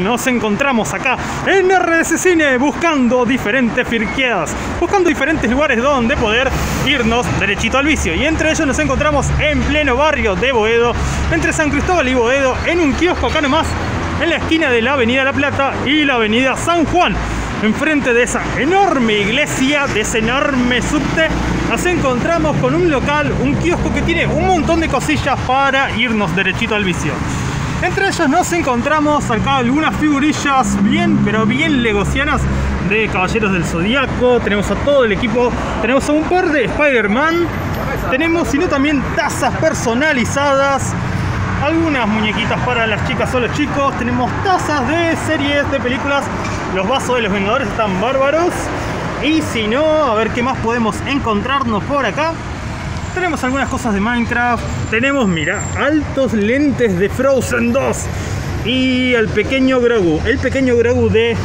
Nos encontramos acá en RDC Cine buscando diferentes firqueadas, buscando diferentes lugares donde poder irnos derechito al vicio. Y entre ellos nos encontramos en pleno barrio de Boedo, entre San Cristóbal y Boedo, en un kiosco acá nomás, en la esquina de la Avenida La Plata y la Avenida San Juan. Enfrente de esa enorme iglesia, de ese enorme subte, nos encontramos con un local, un kiosco que tiene un montón de cosillas para irnos derechito al vicio. Entre ellos nos encontramos acá algunas figurillas bien, pero bien legocianas de Caballeros del Zodíaco. Tenemos a todo el equipo, tenemos a un par de Spider-Man, tenemos sino también tazas personalizadas, algunas muñequitas para las chicas o los chicos, tenemos tazas de series, de películas, los vasos de los Vengadores están bárbaros. Y si no, a ver qué más podemos encontrarnos por acá. Tenemos algunas cosas de Minecraft. Tenemos, mira, altos lentes de Frozen 2. Y el pequeño Grogu. El pequeño Grogu de,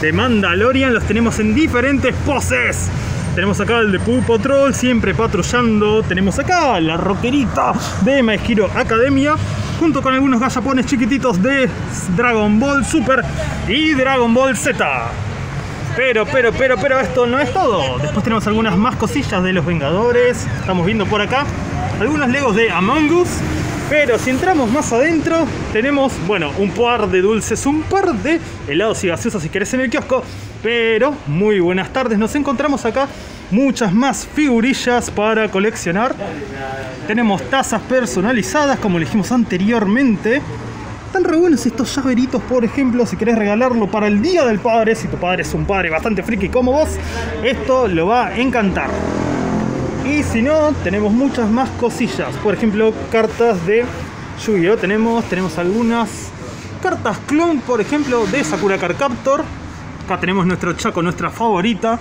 de Mandalorian los tenemos en diferentes poses. Tenemos acá el de Pooh Patrol, siempre patrullando. Tenemos acá la rockerita de My Hero Academia. Junto con algunos gallapones chiquititos de Dragon Ball Super y Dragon Ball Z. Pero, pero, pero, pero esto no es todo. Después tenemos algunas más cosillas de los Vengadores. Estamos viendo por acá algunos Legos de Among Us. Pero si entramos más adentro, tenemos, bueno, un par de dulces, un par de helados y gaseosas si querés en el kiosco. Pero, muy buenas tardes, nos encontramos acá muchas más figurillas para coleccionar. Tenemos tazas personalizadas, como dijimos anteriormente. Están re buenos estos llaveritos, por ejemplo, si querés regalarlo para el Día del Padre, si tu padre es un padre bastante friki como vos, esto lo va a encantar. Y si no, tenemos muchas más cosillas. Por ejemplo, cartas de Yu-Gi-Oh! Tenemos, tenemos algunas cartas clon, por ejemplo, de Sakura Card Captor. Acá tenemos nuestro Chaco, nuestra favorita.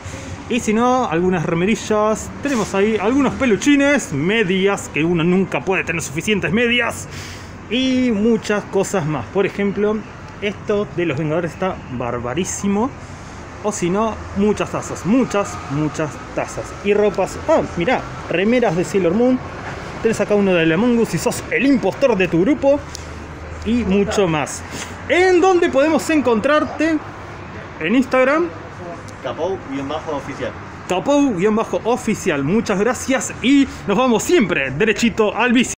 Y si no, algunas remerillas. Tenemos ahí algunos peluchines, medias, que uno nunca puede tener suficientes medias y muchas cosas más. Por ejemplo, esto de los Vengadores está barbarísimo. O si no, muchas tazas, muchas, muchas tazas. Y ropas. Ah, mirá, remeras de Sailor Moon. Tenés acá uno de Among Us si sos el impostor de tu grupo. Y mucho más. ¿En dónde podemos encontrarte? En Instagram. Capou-oficial. Capou-oficial. Muchas gracias y nos vamos siempre derechito al bici.